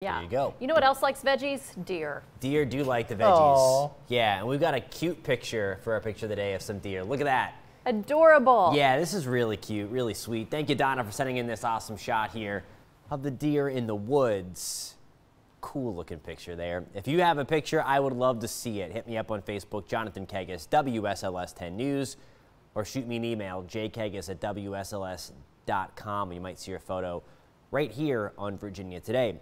Yeah. There you go. You know what else likes veggies? Deer. Deer do like the veggies. Aww. Yeah, and we've got a cute picture for our picture of the day of some deer. Look at that. Adorable. Yeah, this is really cute, really sweet. Thank you, Donna, for sending in this awesome shot here of the deer in the woods. Cool looking picture there. If you have a picture, I would love to see it. Hit me up on Facebook, Jonathan Kegges, WSLS 10 News, or shoot me an email, jkegges at WSLS.com. You might see your photo right here on Virginia Today.